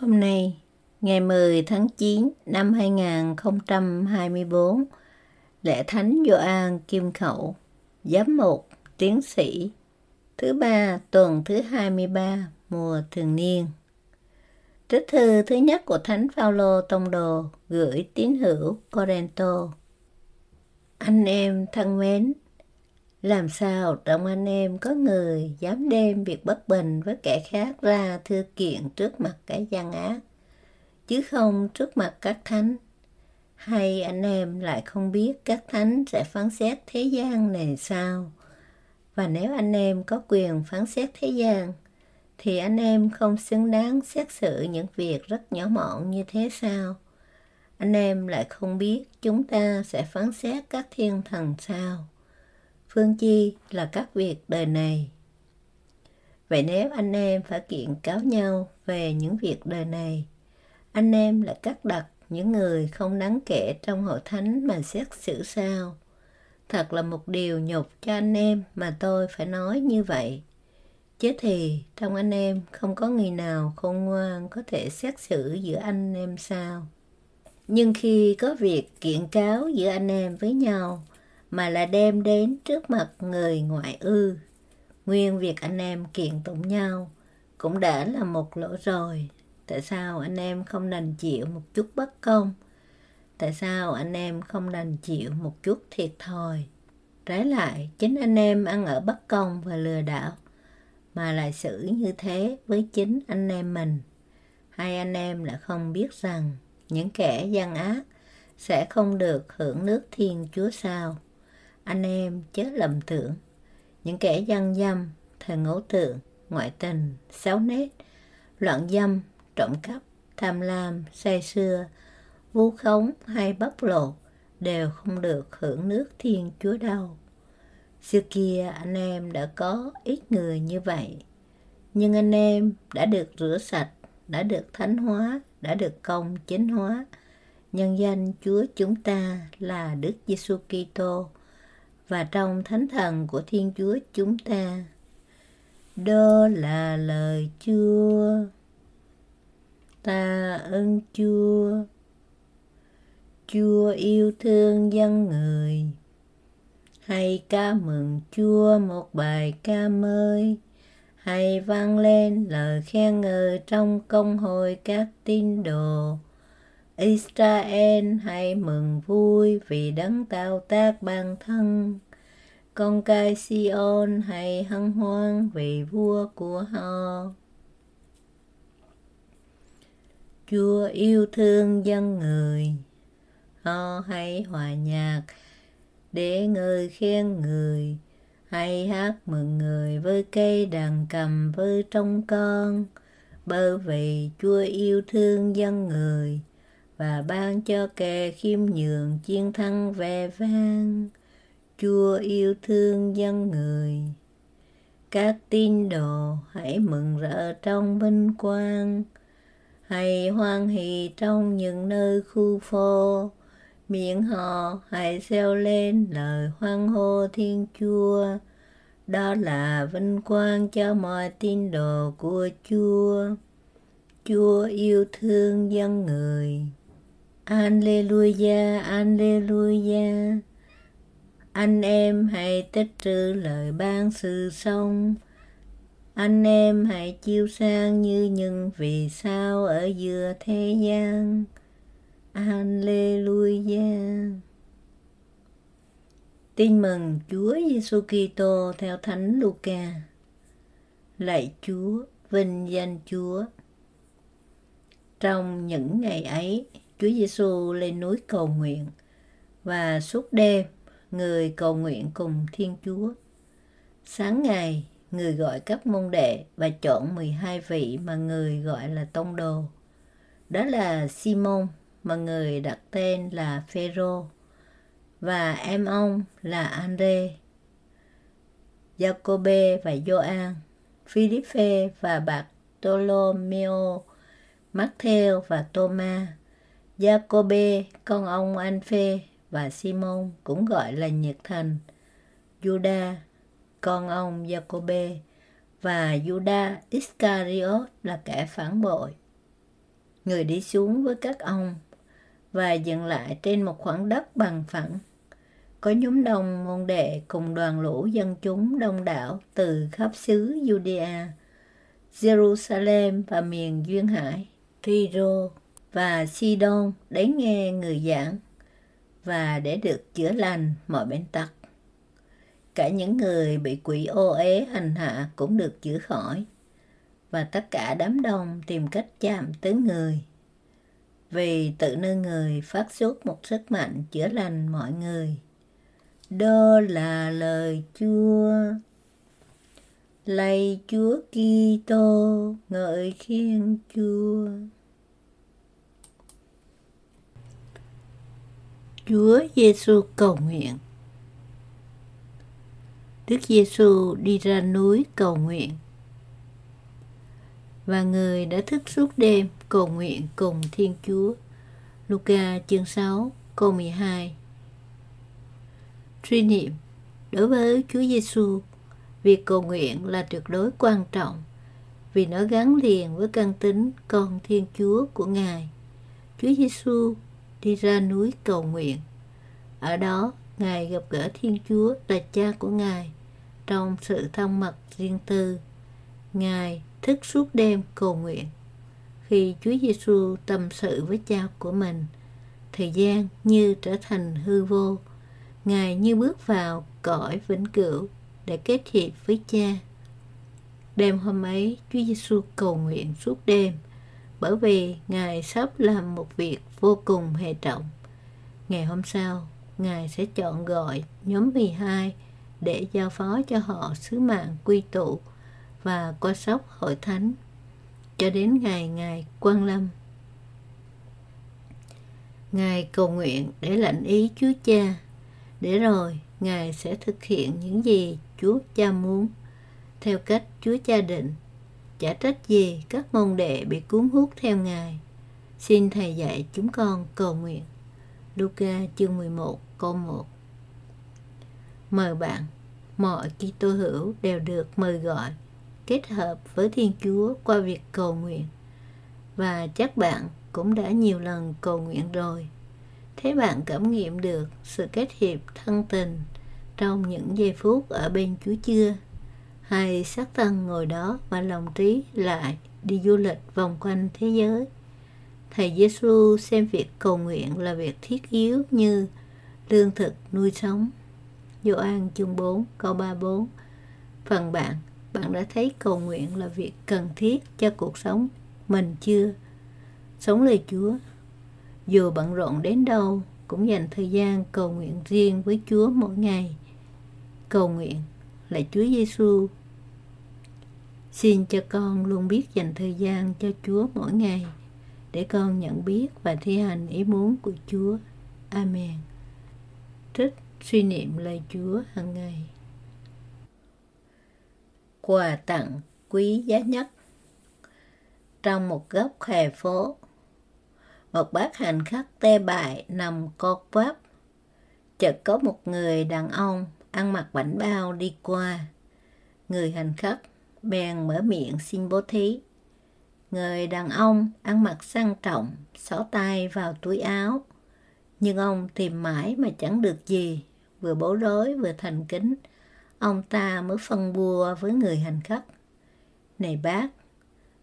Hôm nay, ngày 10 tháng 9 năm 2024, lễ thánh Gioan Kim Khẩu, giám mục, tiến sĩ, thứ ba tuần thứ 23 mùa thường niên. Trích thư thứ nhất của Thánh Phaolô Tông Đồ gửi tín hữu Corinto. Anh em thân mến, làm sao trong anh em có người dám đem việc bất bình với kẻ khác ra thư kiện trước mặt cái gian ác, chứ không trước mặt các thánh? Hay anh em lại không biết các thánh sẽ phán xét thế gian này sao? Và nếu anh em có quyền phán xét thế gian, thì anh em không xứng đáng xét xử những việc rất nhỏ mọn như thế sao? Anh em lại không biết chúng ta sẽ phán xét các thiên thần sao? Phương chi là các việc đời này. Vậy nếu anh em phải kiện cáo nhau về những việc đời này, anh em lại cắt đặt những người không đáng kể trong hội thánh mà xét xử sao? Thật là một điều nhục cho anh em mà tôi phải nói như vậy. Chứ thì trong anh em không có người nào khôn ngoan có thể xét xử giữa anh em sao? Nhưng khi có việc kiện cáo giữa anh em với nhau, mà là đem đến trước mặt người ngoại ư. Nguyên việc anh em kiện tụng nhau cũng đã là một lỗi rồi. Tại sao anh em không đành chịu một chút bất công? Tại sao anh em không đành chịu một chút thiệt thòi? Trái lại, chính anh em ăn ở bất công và lừa đảo, mà lại xử như thế với chính anh em mình. Hai anh em lại không biết rằng những kẻ gian ác sẽ không được hưởng nước thiên chúa sao? Anh em chớ lầm tưởng. Những kẻ gian dâm, thờ ngẫu tượng, ngoại tình, xấu nết, loạn dâm, trộm cắp, tham lam, say xưa, vu khống hay bóc lột đều không được hưởng nước thiên chúa đâu. Xưa kia anh em đã có ít người như vậy, nhưng anh em đã được rửa sạch, đã được thánh hóa, đã được công chính hóa. Nhân danh Chúa chúng ta là Đức Giêsu Kitô và trong thánh thần của Thiên Chúa chúng ta. Đó là lời Chúa. Ta ơn Chúa. Chúa yêu thương dân người. Hay ca mừng Chúa một bài ca mới. Hay vang lên lời khen ngợi trong công hội các tín đồ Israel hãy mừng vui vì đấng tạo tác bản thân. Con cái Sion hãy hân hoan vì vua của họ. Chúa yêu thương dân người, họ hãy hòa nhạc để người khen người, hãy hát mừng người với cây đàn cầm với trong con, bởi vì Chúa yêu thương dân người và ban cho kẻ khiêm nhường chiến thắng vẻ vang. Chúa yêu thương dân người. Các tín đồ hãy mừng rỡ trong vinh quang, hãy hoan hỷ trong những nơi khu phố, miệng họ hãy reo lên lời hoan hô Thiên Chúa. Đó là vinh quang cho mọi tín đồ của Chúa. Chúa yêu thương dân người. Alleluia, Alleluia. Anh em hãy tích trữ lời ban sự sống. Anh em hãy chiêu sang như những vì sao ở giữa thế gian. Alleluia. Tin mừng Chúa Giêsu Kitô theo Thánh Luca. Lạy Chúa, vinh danh Chúa. Trong những ngày ấy, Chúa Giêsu lên núi cầu nguyện và suốt đêm người cầu nguyện cùng Thiên Chúa. Sáng ngày, người gọi các môn đệ và chọn 12 vị mà người gọi là tông đồ. Đó là Simon mà người đặt tên là Phêrô và em ông là Andre, Jacobe và Gioan, Philippe và Bartolomeo, Matthew và Thomas, Jacobe con ông Anphe và Simon cũng gọi là nhiệt thành, Juda, con ông Jacobe và Juda Iscariot là kẻ phản bội. Người đi xuống với các ông và dừng lại trên một khoảng đất bằng phẳng. Có nhóm đông môn đệ cùng đoàn lũ dân chúng đông đảo từ khắp xứ Judea, Jerusalem và miền Duyên Hải, Tyro và Sidon đến nghe người giảng và để được chữa lành mọi bệnh tật. Cả những người bị quỷ ô ế hành hạ cũng được chữa khỏi và tất cả đám đông tìm cách chạm tới người vì tự nơi người phát xuất một sức mạnh chữa lành mọi người. Đó là lời Chúa. Lạy Chúa Kitô, ngợi khen Chúa. Chúa Giêsu cầu nguyện. Đức Giêsu đi ra núi cầu nguyện. Và người đã thức suốt đêm cầu nguyện cùng Thiên Chúa. Luca chương 6 câu 12 Truy niệm Đối với Chúa Giêsu, việc cầu nguyện là tuyệt đối quan trọng vì nó gắn liền với căn tính con Thiên Chúa của Ngài. Chúa Giêsu đi ra núi cầu nguyện. Ở đó, Ngài gặp gỡ Thiên Chúa là cha của Ngài trong sự thông mật riêng tư. Ngài thức suốt đêm cầu nguyện. Khi Chúa Giêsu tâm sự với cha của mình, thời gian như trở thành hư vô. Ngài như bước vào cõi vĩnh cửu để kết hiệp với cha. Đêm hôm ấy, Chúa Giêsu cầu nguyện suốt đêm bởi vì Ngài sắp làm một việc vô cùng hệ trọng. Ngày hôm sau, Ngài sẽ chọn gọi nhóm 12 để giao phó cho họ sứ mạng quy tụ và qua sóc hội thánh cho đến ngày Ngài quan lâm. Ngài cầu nguyện để lãnh ý Chúa Cha, để rồi Ngài sẽ thực hiện những gì Chúa Cha muốn, theo cách Chúa Cha định. Chả trách gì các môn đệ bị cuốn hút theo Ngài. Xin Thầy dạy chúng con cầu nguyện. Luca chương 11 câu 1 Mời bạn, mọi Kitô hữu đều được mời gọi kết hợp với Thiên Chúa qua việc cầu nguyện. Và chắc bạn cũng đã nhiều lần cầu nguyện rồi. Thế bạn cảm nghiệm được sự kết hiệp thân tình trong những giây phút ở bên Chúa chưa? Hay xác thân ngồi đó và lòng trí lại đi du lịch vòng quanh thế giới? Thầy Giêsu xem việc cầu nguyện là việc thiết yếu như lương thực nuôi sống. Gioan chương 4 câu 34 Phần bạn bạn đã thấy cầu nguyện là việc cần thiết cho cuộc sống mình chưa? Sống lời Chúa. Dù bận rộn đến đâu, cũng dành thời gian cầu nguyện riêng với Chúa mỗi ngày. Cầu nguyện là Chúa Giêsu. Xin cho con luôn biết dành thời gian cho Chúa mỗi ngày để con nhận biết và thi hành ý muốn của Chúa. Amen. Trích suy niệm lời Chúa hàng ngày quà tặng quý giá nhất. Trong một góc hè phố, một bác hành khách tê bại nằm co quắp. Chợt có một người đàn ông ăn mặc bảnh bao đi qua. Người hành khách bèn mở miệng xin bố thí. Người đàn ông ăn mặc sang trọng, xỏ tay vào túi áo. Nhưng ông tìm mãi mà chẳng được gì, vừa bối rối vừa thành kính, Ông ta mới phân bua với người hành khách. Này bác,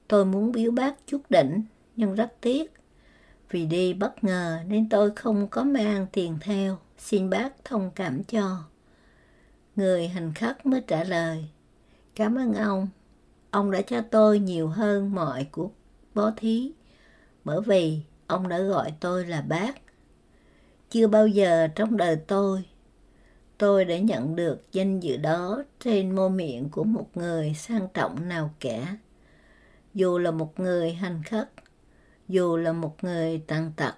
tôi muốn biếu bác chút đỉnh, nhưng rất tiếc. Vì đi bất ngờ nên tôi không có mang tiền theo, xin bác thông cảm cho. Người hành khách mới trả lời, cảm ơn ông, ông đã cho tôi nhiều hơn mọi cuộc bó thí, bởi vì ông đã gọi tôi là bác. Chưa bao giờ trong đời tôi tôi đã nhận được danh dự đó trên môi miệng của một người sang trọng nào cả. Dù là một người hành khất, dù là một người tàn tật,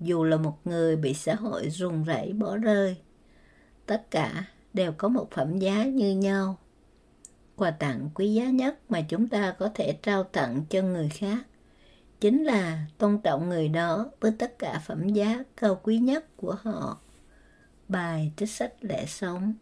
dù là một người bị xã hội rùng rẩy bỏ rơi, tất cả đều có một phẩm giá như nhau. Quà tặng quý giá nhất mà chúng ta có thể trao tặng cho người khác chính là tôn trọng người đó với tất cả phẩm giá cao quý nhất của họ bài trích sách lẽ sống